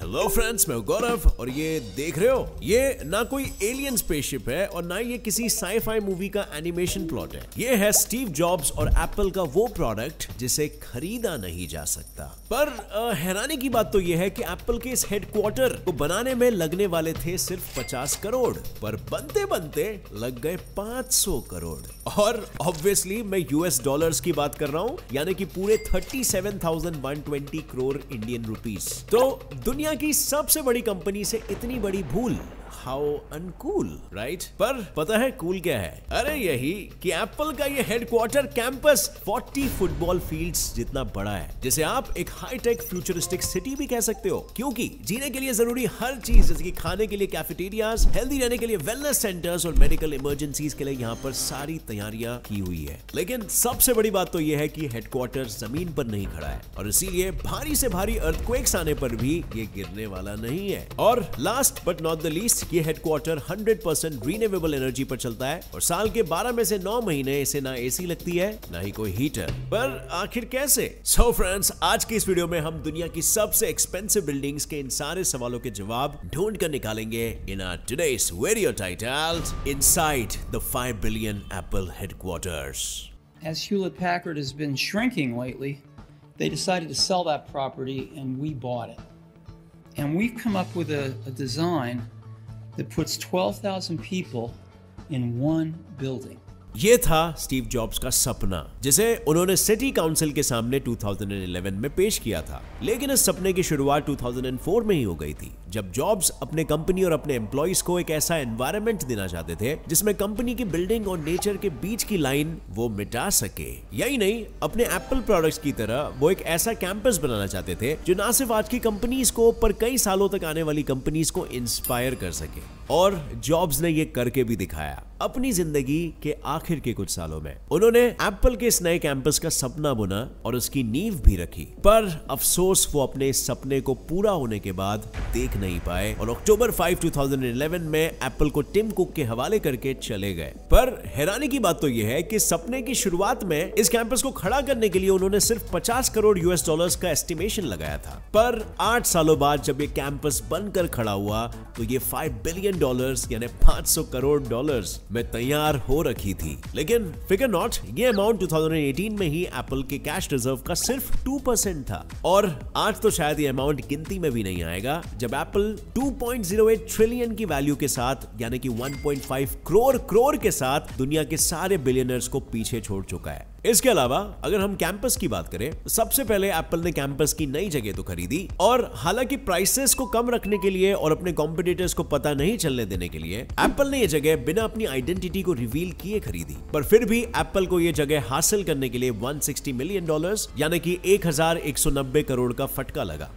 Hello friends मैं गौरव और ये देख रहे हो ये ना कोई एलियन स्पेसशिप है और ना ये किसी साईफाई मूवी का एनिमेशन प्लॉट है। ये है स्टीव जॉब्स और एप्पल का वो प्रोडक्ट जिसे खरीदा नहीं जा सकता। पर अ, हैरानी की बात तो ये है कि एप्पल के इस हेडक्वार्टर को बनाने में लगने वाले थे सिर्फ़ 50 करोड़ पर बनते बनते लग गए 500 करोड़। और ऑब्वियसली मैं यूएस डॉलर की बात कर रहा हूँ यानी कि पूरे 37,120 करोड़ इंडियन रुपीस तो दुनिया की सबसे बड़ी कंपनी से इतनी बड़ी भूल। हाउ अनकूल राइट पर पता है कूल cool क्या है? अरे यही कि एप्पल का ये हेडक्वार्टर कैंपस 40 फुटबॉल फील्ड्स जितना बड़ा है, जिसे आप एक हाईटेक फ्यूचरिस्टिक सिटी भी कह सकते हो। क्योंकि जीने के लिए ज़रूरी हर चीज़, जैसे कि खाने के लिए कैफेटेरियाज हेल्दी रहने के लिए वेलनेस सेंटर्स और मेडिकल इमरजेंसीज के लिए यहाँ पर सारी तैयारियाँ की हुई है। लेकिन सबसे बड़ी बात तो यह है कि हेडक्वार्टर ज़मीन पर नहीं खड़ा है और इसीलिए भारी से भारी अर्थक्वेक्स आने पर भी ये गिरने वाला नहीं है। और last but not the least ये हेडक्वार्टर 100% रीनेवेबल एनर्जी पर चलता है और साल के 12 में से 9 महीने इसे ना एसी लगती है ना ही कोई हीटर पर आखिर कैसे? सो so फ्रेंड्स आज की इस वीडियो में हम दुनिया की सबसे एक्सपेंसिव बिल्डिंग्स के इन सारे सवालों के जवाब ढूंढ कर निकालेंगे in our today's video titled inside the 5 billion Apple headquarters As Hewlett Packard has been shrinking lately, they decided to sell that property and we bought it. And we've come up with a, a design that puts 12,000 people in one building. ये था Steve jobs का सपना, जिसे उन्होंने city council के सामने 2011 में पेश किया था। लेकिन इस सपने की शुरुआत 2004 में ही हो गई थी, जब जॉब्स अपने कंपनी और अपने एम्प्लॉयज़ को एक ऐसा एनवायरनमेंट देना चाहते थे, जिसमें कंपनी की बिल्डिंग और नेचर के बीच की लाइन वो मिटा सके। यही नहीं, अपने एप्पल प्रोडक्ट्स की तरह वो एक ऐसा कैंपस बनाना चाहते थे, जो ना सिर्फ़ आज की कंपनीज़ को, पर कई सालों तक आने वाली कंपनीज़ को इंस्पायर कर सके। और जॉब्स ने ये करके भी दिखाया। अपनी ज़िंदगी के आखिर के कुछ सालों में। उन्होंने एप्पल के इस नए कैंपस का सपना बुना और उसकी नींव भी रखी। पर अफसोस वो अपने सपने को पूरा होने के बाद देख नहीं पाए और अक्टूबर 5 2011 में एप्पल को टिम कुक के हवाले करके चले गए। पर हैरानी की बात तो यह है कि सपने की शुरुआत में इस कैंपस को खड़ा करने के लिए उन्होंने सिर्फ़ 50 करोड़ यूएस डॉलर्स का एस्टिमेशन लगाया था। पर आठ सालों बाद जब ये कैंपस बनकर खड़ा हुआ तो ये 5 बिलियन डॉलर्स यानी 500 करोड़ डॉलर्स में तैयार हो रखी थी। लेकिन फिगर नॉट ये अमाउंट 2018 में ही एप्पल के कैश रिज़र्व का सिर्फ़ 2 परसेंट था। और आज तो शायद ये अमाउंट गिनती में भी नहीं आएगा, जब एप्पल 2.08 ट्रिलियन की वैल्यू के साथ, यानी कि 1.5 करोड़ करोड़ के साथ दुनिया के सारे बिलियनर्स को पीछे छोड़ चुका है। इसके अलावा, अगर हम कैंपस की बात करें, सबसे पहले एप्पल ने कैंपस की नई जगह तो खरीदी और हालाँकि प्राइसेस को कम रखने के लिए और अपने कॉम्पिटिटर्स को पता नहीं चलने देने के लिए एप्पल ने यह जगह बिना अपनी आइडेंटिटी को रिवील किए खरीदी। पर फिर भी एप्पल को यह जगह हासिल करने के लिए 160 मिलियन डॉलर यानी कि 1190 करोड़ का फटका लगा।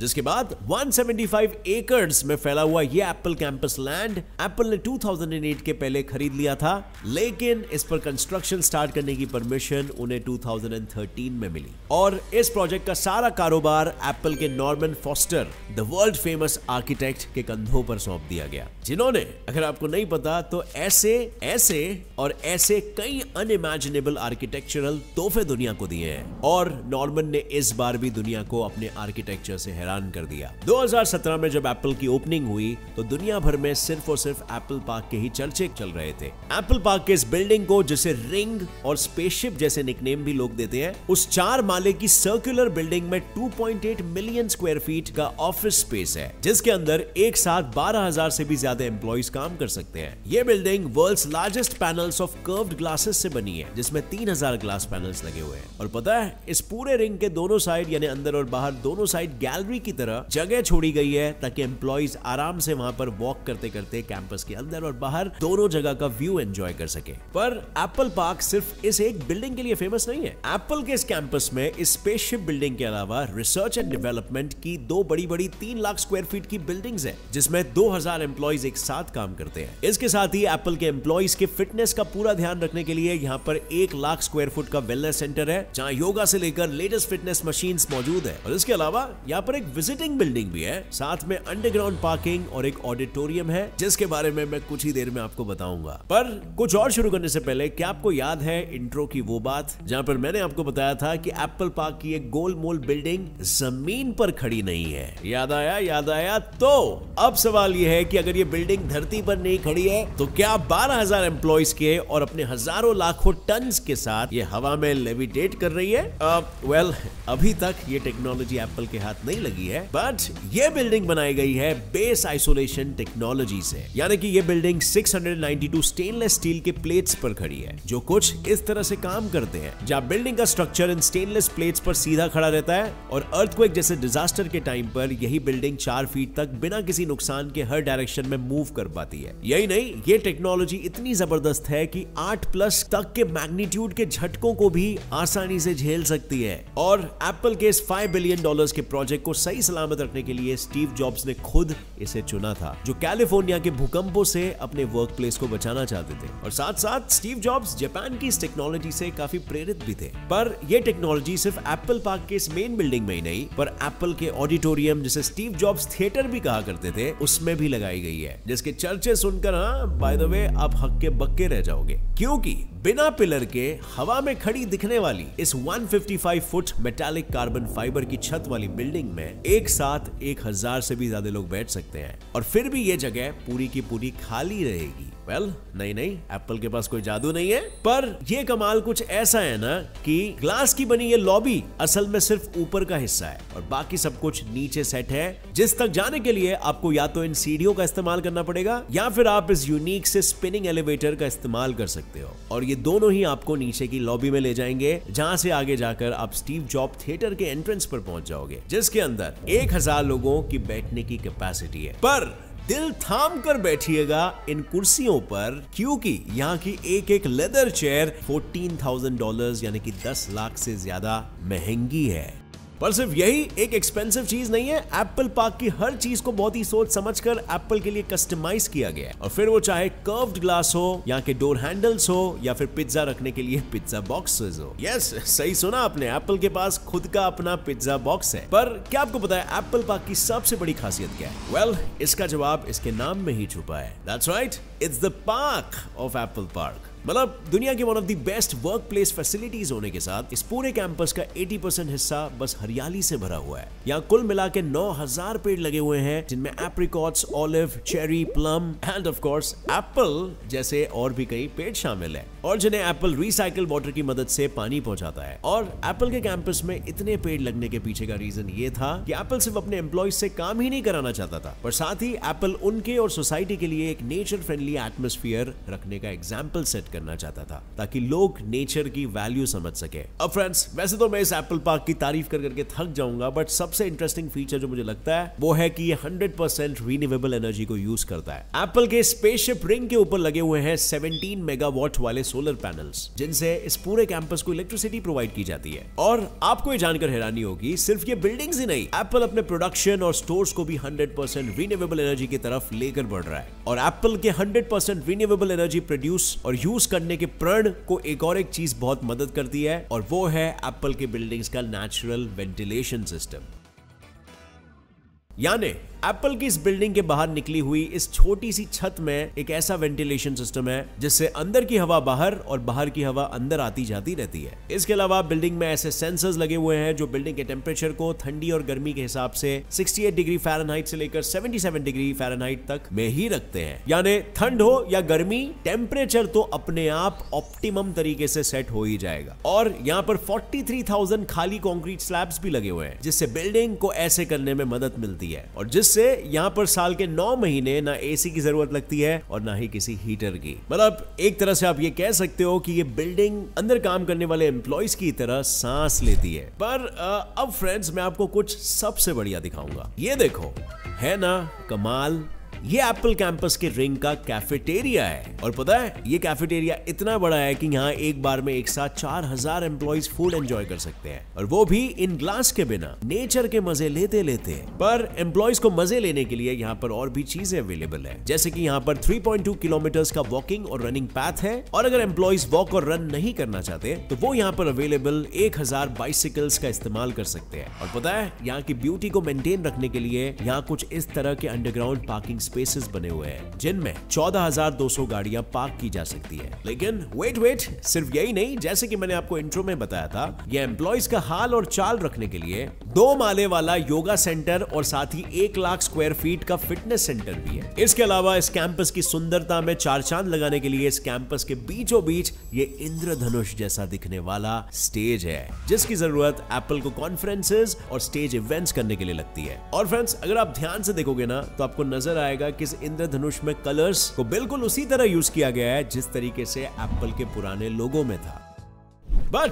जिसके बाद 175 एकर्स में फैला हुआ ये एप्पल कैंपस लैंड एप्पल ने 2008 के पहले खरीद लिया था, लेकिन इस पर कंस्ट्रक्शन स्टार्ट करने की परमिशन उन्हें 2013 में मिली। और इस प्रोजेक्ट का सारा कारोबार एप्पल के Norman Foster the world famous architect के कंधों पर सौंप दिया गया। जिन्होंने, अगर आपको नहीं पता तो ऐसे ऐसे और ऐसे कई अनइमेजिनेबल आर्किटेक्चरल तोहफे दुनिया को दिए हैं। और नॉर्मन ने इस बार भी दुनिया को अपने आर्किटेक्चर से हैरान कर दिया। 2017 में जब एप्पल की ओपनिंग हुई तो दुनिया भर में सिर्फ़ और सिर्फ़ एप्पल पार्क के ही चर्चे चल रहे थे। एप्पल पार्क के इस बिल्डिंग को, जिसे रिंग और स्पेसशिप जैसे निकनेम भी लोग देते हैं, उस चार माले की सर्कुलर बिल्डिंग में 2.8 मिलियन स्क्वायर फीट का ऑफ़िस स्पेस है, जिसके अंदर एक साथ 12000 से भी ज़्यादा एम्प्लॉइज काम कर सकते हैं। ये building world largest panels of curved glasses से बनी है, जिसमें 3000 ग्लास पैनल्स लगे हुए हैं। और पता है, इस पूरे रिंग के दोनों साइड यानी अंदर और बाहर, दोनों साइड गैलरी की तरह जगह छोड़ी गई है ताकि एम्प्लॉइज आराम से वहाँ पर वॉक करते करते कैंपस के अंदर और बाहर दोनों जगह का व्यू एंजॉय कर सके। पर एप्पल पार्क सिर्फ़ इस एक बिल्डिंग के लिए फ़ेमस नहीं है। एप्पल के इस कैंपस में इस स्पेसशिप बिल्डिंग के अलावा रिसर्च एंड डेवलपमेंट की दो बड़ी बड़ी तीन लाख स्क्वायर फीट की बिल्डिंग्स है, जिसमें 2000 एम्प्लॉइज एक साथ काम करते हैं। इसके साथ ही एप्पल के एम्प्लॉइज के फिटनेस का पूरा ध्यान रखने के लिए यहाँ पर एक लाख स्क्वायर फुट का वेलनेस सेंटर है, जहाँ योगा से लेकर लेटेस्ट फिटनेस मशीन मौजूद है। और इसके अलावा यहाँ पर एक विजिटिंग बिल्डिंग भी है साथ में अंडरग्राउंड पार्किंग और एक ऑडिटोरियम है जिसके बारे में मैं कुछ ही देर में आपको बताऊँगा। पर कुछ और शुरू करने से पहले क्या आपको याद है इंट्रो की वो बात जहाँ पर मैंने आपको बताया था कि एप्पल पार्क की एक गोल मोल बिल्डिंग ज़मीन पर खड़ी नहीं है? याद आया? याद आया? तो अब सवाल यह है कि अगर ये बिल्डिंग धरती पर नहीं खड़ी है तो क्या बारह हज़ार एम्प्लॉयज़ के और अपने हज़ारों लाखों टन के साथ ये हवा में लेविटेट कर रही है? वेल uh, well, अभी तक ये टेक्नोलॉजी एप्पल के हाथ नहीं लगी। है बट ये बिल्डिंग बनाई गई है बेस आइसोलेशन टेक्नोलॉजी से। यानी कि ये बिल्डिंग 692 स्टेनलेस स्टील के प्लेट्स पर खड़ी है, जो कुछ इस तरह से काम करते हैं। जहाँ बिल्डिंग का स्ट्रक्चर इन स्टेनलेस प्लेट्स पर सीधा खड़ा रहता है, और अर्थक्वेक जैसे डिजास्टर के टाइम पर यही बिल्डिंग चार फीट तक बिना किसी नुकसान के हर डायरेक्शन में मूव कर पाती है। यही नहीं, ये टेक्नोलॉजी इतनी ज़बरदस्त है कि 8 प्लस तक के मैग्नीट्यूड के झटकों को भी आसानी से झेल सकती है। और एप्पल के इस 5 बिलियन डॉलर्स के प्रोजेक्ट को सही सलामत रखने के लिए स्टीव जॉब्स ने खुद इसे चुना था, जो कैलिफ़ोर्निया के भूकंपों से अपने वर्क प्लेस को बचाना चाहते थे। और साथ साथ स्टीव जॉब्स जापान की इस टेक्नोलॉजी से काफ़ी प्रेरित भी थे। पर यह टेक्नोलॉजी सिर्फ़ एप्पल पार्क के इस मेन बिल्डिंग में ही नहीं, पर एप्पल के ऑडिटोरियम जिसे स्टीव जॉब्स थिएटर भी कहा करते थे, उसमें भी लगाई गई है, जिसके चर्चे सुनकर हाँ बाय द वे आप हक्के बक्के रह जाओगे। क्योंकि बिना पिलर के हवा में खड़ी दिखने वाली इस 155 फुट मेटालिक कार्बन फाइबर की छत वाली बिल्डिंग में एक साथ एक हज़ार से भी ज़्यादा लोग बैठ सकते हैं। और फिर भी ये जगह पूरी की पूरी खाली रहेगी। वेल well, नहीं नहीं एप्पल के पास कोई जादू नहीं है। पर ये कमाल कुछ ऐसा है ना कि ग्लास की बनी ये लॉबी असल में सिर्फ़ ऊपर का हिस्सा है और बाकी सब कुछ नीचे सेट है जिस तक जाने के लिए आपको या तो इन सीढ़ियों का इस्तेमाल करना पड़ेगा या फिर आप इस यूनिक से स्पिनिंग एलिवेटर का इस्तेमाल कर सकते हो। और ये दोनों ही आपको नीचे की लॉबी में ले जाएँगे जहाँ से आगे जाकर आप स्टीव जॉब थिएटर के एंट्रेंस पर पहुँच जाओगे जिसके अंदर एक हज़ार लोगों की बैठने की कैपेसिटी है। पर दिल थाम कर बैठिएगा इन कुर्सियों पर, क्योंकि यहाँ की एक एक leather chair fourteen thousand dollar यानी कि दस लाख से ज़्यादा महँगी है। पर सिर्फ़ यही एक एक्सपेंसिव चीज़ नहीं है। एप्पल पार्क की हर चीज़ को बहुत ही सोच समझ कर एप्पल के लिए कस्टमाइज किया गया है। और फिर वो चाहे कर्व्ड ग्लास हो यहाँ के डोर हैंडल्स हो या फिर पिज्जा रखने के लिए पिज्जा बॉक्सेस हो। यस yes, सही सुना आपने। एप्पल के पास खुद का अपना पिज्जा बॉक्स है। पर क्या आपको पता है एप्पल पार्क की सबसे बड़ी खासियत क्या है? वेल well, इसका जवाब इसके नाम में ही छुपा है। That's right it's the park of Apple Park मतलब दुनिया की one of the best work place facilities होने के साथ इस पूरे कैंपस का 80 परसेंट हिस्सा बस हरियाली से भरा हुआ है। यहाँ कुल मिला के नौ हज़ार पेड़ लगे हुए हैं, जिनमें apricots olive cherry plum and of course Apple जैसे और भी कई पेड़ शामिल है। और जिन्हें एप्पल रिसाइकल वाटर की मदद से पानी पहुंचाता है। और एप्पल के कैंपस में इतने पेड़ लगने के पीछे का रीजन ये था कि एप्पल सिर्फ़ अपने एम्प्लॉय से काम ही नहीं कराना चाहता था। पर साथ ही एप्पल उनके और सोसाइटी के लिए एक नेचर फ्रेंडली एटमोस्फियर रखने का एग्ज़ाम्पल सेट करना चाहता था, ताकि लोग नेचर की वैल्यू समझ सके। अब फ्रेंड्स वैसे तो मैं इस एप्पल पार्क की तारीफ़ कर करके थक जाऊँगा बट सबसे इंटरेस्टिंग फीचर जो मुझे लगता है, वो है कि ये 100% रिन्यूएबल एनर्जी को यूज़ करता है। एप्पल के स्पेसशिप रिंग के ऊपर लगे हुए हैं 17 मेगावाट वाले सोलर पैनल्स जिनसे इस पूरे कैंपस को इलेक्ट्रिसिटी प्रोवाइड की जाती है। और आपको ये जानकर हैरानी होगी, सिर्फ़ ये बिल्डिंग्स ही नहीं एप्पल अपने प्रोडक्शन और स्टोर्स को भी 100% रिन्यूएबल एनर्जी की तरफ़ लेकर बढ़ रहा है। और एप्पल के 100% रिन्यूएबल एनर्जी प्रोड्यूस और यूज़ करने के प्रण को एक और एक चीज़ बहुत मदद करती है, और वो है एप्पल के बिल्डिंग्स का नेचुरल वेंटिलेशन सिस्टम यानी एप्पल की इस बिल्डिंग के बाहर निकली हुई इस छोटी सी छत में एक ऐसा वेंटिलेशन सिस्टम है जिससे अंदर की हवा बाहर और बाहर की हवा अंदर आती जाती रहती है। इसके अलावा बिल्डिंग में ऐसे सेंसर्स लगे हुए हैं जो बिल्डिंग के टेम्परेचर को ठंडी और गर्मी के हिसाब से 68 डिग्री फ़ारेनहाइट से लेकर 77 डिग्री फ़ारेनहाइट तक में ही रखते हैं। यानी ठंड हो या गर्मी टेम्परेचर तो अपने आप ऑप्टिमम तरीके से सेट हो ही जाएगा। और यहाँ पर 43,000 खाली कॉन्क्रीट स्लैब्स भी लगे हुए हैं जिससे बिल्डिंग को ऐसे करने में मदद मिलती है। और जिस जिससे यहाँ पर साल के नौ महीने ना एसी की ज़रूरत लगती है और ना ही किसी हीटर की। मतलब एक तरह से आप ये कह सकते हो कि ये बिल्डिंग अंदर काम करने वाले एम्प्लॉयज़ की तरह सांस लेती है। पर अब फ्रेंड्स मैं आपको कुछ सबसे बढ़िया दिखाऊँगा। ये देखो, है ना कमाल? ये एप्पल कैंपस के रिंग का कैफेटेरिया है। और पता है, ये कैफेटेरिया इतना बड़ा है कि यहाँ एक बार में एक साथ चार हज़ार एम्प्लॉइज फ़ूड एंजॉय कर सकते हैं। और वो भी इन ग्लास के बिना नेचर के मज़े लेते लेते पर एम्प्लॉयज़ को मज़े लेने के लिए यहाँ पर और भी चीज़ें अवेलेबल है। जैसे की यहाँ पर 3.2 किलोमीटर का वॉकिंग और रनिंग पैथ है। और अगर एम्प्लॉयज़ वॉक और रन नहीं करना चाहते तो वो यहाँ पर अवेलेबल 1000 बाइसिकल्स का इस्तेमाल कर सकते हैं। और पता है, यहाँ की ब्यूटी को मेंटेन रखने के लिए यहाँ कुछ इस तरह के अंडरग्राउंड पार्किंग स्पेसेस बने हुए हैं जिनमें 14,200 गाड़ियाँ पार्क की जा सकती है। लेकिन वेट वेट सिर्फ़ यही नहीं जैसे कि मैंने आपको इंट्रो में बताया था ये एम्प्लॉइज का हाल और चाल रखने के लिए दो माले वाला योगा सेंटर और साथ ही एक लाख स्क्वायर फीट का फिटनेस सेंटर भी है। इसके अलावा इस कैंपस की सुंदरता में चार चाँद लगाने के लिए इस कैंपस के बीचों बीच ये इंद्रधनुष जैसा दिखने वाला स्टेज है जिसकी ज़रूरत एप्पल को कॉन्फ्रेंसेज और स्टेज इवेंट्स करने के लिए लगती है। और फ्रेंड्स अगर आप ध्यान से देखोगे ना तो आपको नज़र आएगा कि इस इंद्रधनुष में कलर्स को बिल्कुल उसी तरह यूज़ किया गया है जिस तरीके से एप्पल के पुराने लोगों में था। बट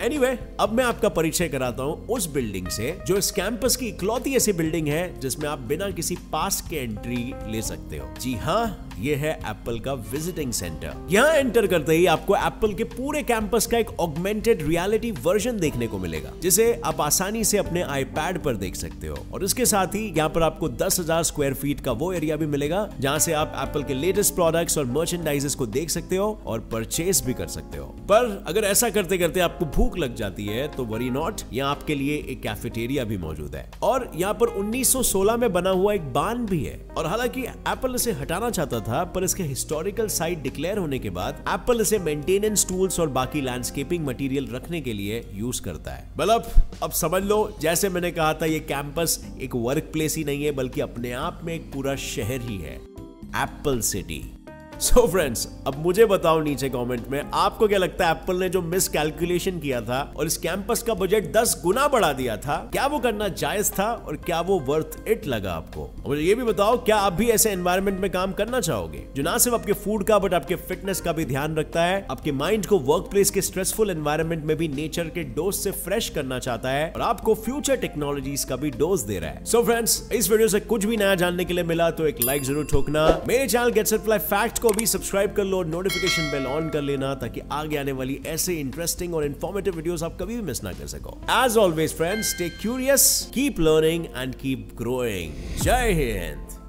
एनी anyway, अब मैं आपका परिचय कराता हूँ उस बिल्डिंग से जो इस कैंपस की इकलौती ऐसी बिल्डिंग है जिसमें आप बिना किसी पास के एंट्री ले सकते हो। जी हाँ ये है एप्पल का विजिटिंग सेंटर यहाँ एंटर करते ही आपको एप्पल के पूरे कैंपस का एक ऑगमेंटेड रियलिटी वर्जन देखने को मिलेगा, जिसे आप आसानी से अपने आईपैड पर देख सकते हो। और इसके साथ ही यहाँ पर आपको दस हज़ार स्क्वायर फीट का वो एरिया भी मिलेगा, जहाँ से आप एप्पल के लेटेस्ट प्रोडक्ट्स और मर्चेंडाइजेस को देख सकते हो और परचेस भी कर सकते हो। पर अगर ऐसा करते करते आपको भूख लग जाती है तो वरी नॉट यहाँ आपके लिए एक कैफेटेरिया भी मौजूद है। और यहाँ पर 1916 में बना हुआ एक बान भी है। और हालाँकि एप्पल इसे हटाना चाहता था, पर इसके हिस्टोरिकल साइट डिक्लेयर होने के बाद एप्पल इसे मेंटेनेंस टूल्स और बाकी लैंडस्केपिंग मटेरियल रखने के लिए यूज़ करता है। मतलब अब समझ लो, जैसे मैंने कहा था, ये कैंपस एक वर्क प्लेस ही नहीं है, बल्कि अपने आप में एक पूरा शहर ही है। Apple city so so friends अब मुझे बताओ नीचे कमेंट में, आपको क्या लगता है एप्पल ने जो मिस कैलकुलेशन किया था और इस कैंपस का बजट 10 गुना बढ़ा दिया था, क्या वो करना जायज़ था और क्या वो वर्थ इट लगा आपको? मुझे ये भी बताओ, क्या आप भी ऐसे एनवायरमेंट में काम करना चाहोगे? जो ना सिर्फ़ आपके फ़ूड का बट आपके फिटनेस का भी ध्यान रखता है, आपके माइंड को वर्क प्लेस के स्ट्रेसफुल एनवायरमेंट में भी नेचर के डोज से फ्रेश करना चाहता है और आपको फ्यूचर टेक्नोलॉजीज़ का भी डोज दे रहा है। सो so फ्रेंड्स इस वीडियो से कुछ भी नया जानने के लिए मिला तो एक लाइक ज़रूर ठोकना। मेरे चैनल गेट रिप्लाई फैक्ट को भी सब्सक्राइब कर लो नोटिफिकेशन बेल ऑन कर लेना ताकि आगे आने वाली ऐसे इंटरेस्टिंग और इन्फॉर्मेटिव वीडियोस आप कभी भी मिस ना कर सको। As always friends stay curious keep learning and keep growing जय हिंद।